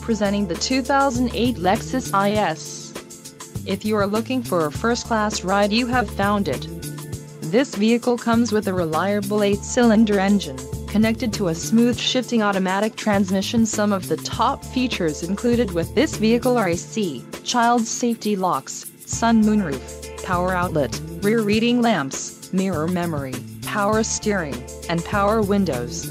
presenting the 2008 Lexus IS. If you are looking for a first-class ride you have found it. This vehicle comes with a reliable 8-cylinder engine, connected to a smooth shifting automatic transmission. Some of the top features included with this vehicle are AC, child safety locks, sun moonroof, power outlet, rear reading lamps, mirror memory, power steering, and power windows.